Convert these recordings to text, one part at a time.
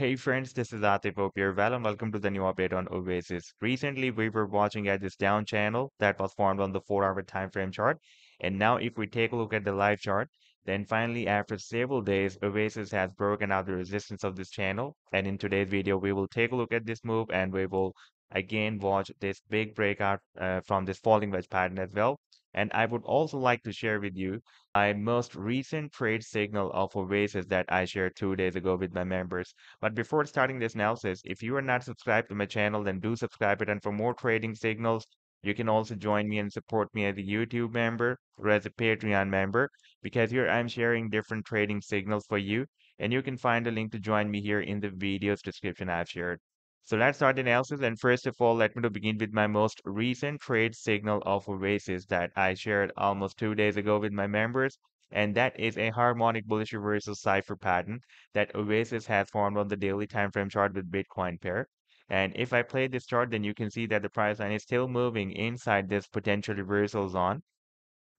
Hey friends, this is Atif. Well, and welcome to the new update on Oasis. Recently, we were watching at this down channel that was formed on the 4-hour time frame chart. And now if we take a look at the live chart, then finally after several days, Oasis has broken out the resistance of this channel. And in today's video, we will take a look at this move and we will again watch this big breakout uh, from this falling wedge pattern as well. And I would also like to share with you my most recent trade signal of Oasis that I shared two days ago with my members. But before starting this analysis, if you are not subscribed to my channel, then do subscribe it. And for more trading signals, you can also join me and support me as a YouTube member or as a Patreon member because here I'm sharing different trading signals for you. And you can find a link to join me here in the video's description I've shared. So let's start the analysis. And first of all, let me to begin with my most recent trade signal of Oasis that I shared almost two days ago with my members. And that is a harmonic bullish reversal cipher pattern that Oasis has formed on the daily time frame chart with Bitcoin pair. And if I play this chart, then you can see that the price line is still moving inside this potential reversal zone.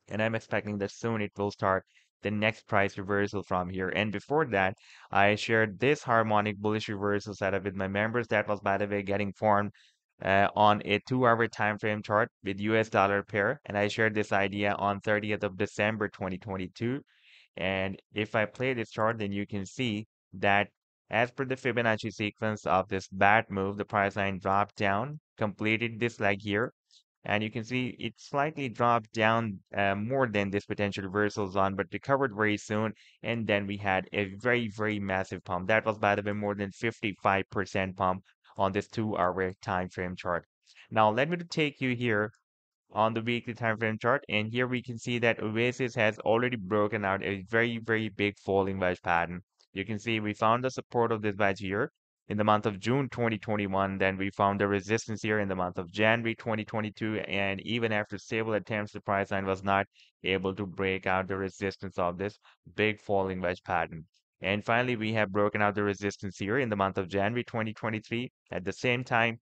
And I'm expecting that soon it will start the next price reversal from here. And before that, I shared this harmonic bullish reversal setup with my members. That was, by the way, getting formed uh, on a two-hour time frame chart with US dollar pair. And I shared this idea on 30th of December 2022. And if I play this chart, then you can see that as per the Fibonacci sequence of this bad move, the price line dropped down, completed this leg here, and you can see it slightly dropped down uh, more than this potential reversal zone, but recovered very soon. And then we had a very, very massive pump. That was, by the way, more than 55% pump on this two-hour time frame chart. Now, let me take you here on the weekly time frame chart. And here we can see that Oasis has already broken out a very, very big falling wedge pattern. You can see we found the support of this wedge here in the month of June 2021. Then we found the resistance here in the month of January 2022. And even after several attempts, the price line was not able to break out the resistance of this big falling wedge pattern. And finally, we have broken out the resistance here in the month of January 2023. At the same time,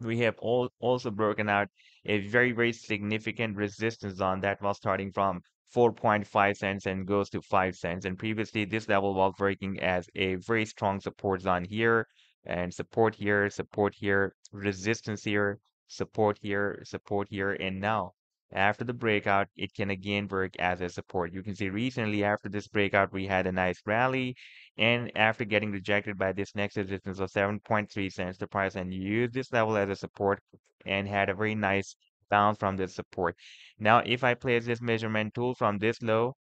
we have all also broken out a very, very significant resistance zone that was starting from 4.5 cents and goes to 5 cents. And previously, this level was working as a very strong support zone here and support here, support here, resistance here, support here, support here. And now, after the breakout, it can again work as a support. You can see recently after this breakout, we had a nice rally. And after getting rejected by this next resistance of 7.3 cents, the price and used this level as a support and had a very nice bounce from this support. Now, if I place this measurement tool from this low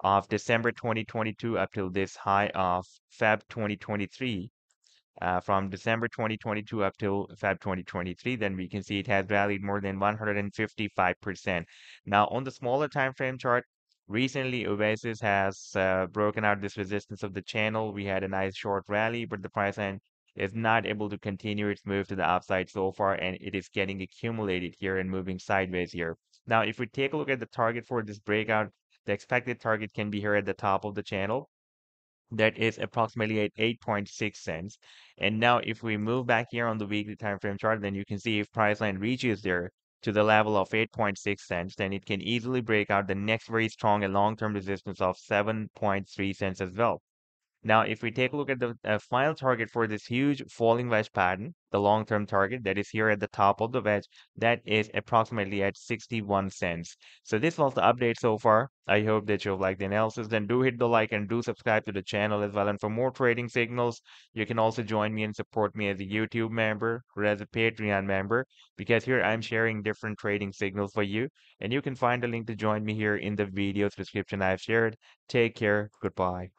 of December 2022 up till this high of Feb 2023, uh, from December 2022 up till Feb 2023, then we can see it has rallied more than 155%. Now, on the smaller time frame chart, recently Oasis has uh, broken out this resistance of the channel. We had a nice short rally, but the price line is not able to continue its move to the upside so far, and it is getting accumulated here and moving sideways here. Now, if we take a look at the target for this breakout, the expected target can be here at the top of the channel. That is approximately at 8.6 cents. And now if we move back here on the weekly time frame chart, then you can see if price line reaches there to the level of 8.6 cents, then it can easily break out the next very strong and long-term resistance of 7.3 cents as well. Now, if we take a look at the uh, final target for this huge falling wedge pattern, the long-term target that is here at the top of the wedge, that is approximately at 61 cents. So this was the update so far. I hope that you've liked the analysis. Then do hit the like and do subscribe to the channel as well. And for more trading signals, you can also join me and support me as a YouTube member or as a Patreon member because here I'm sharing different trading signals for you. And you can find a link to join me here in the video's description I've shared. Take care. Goodbye.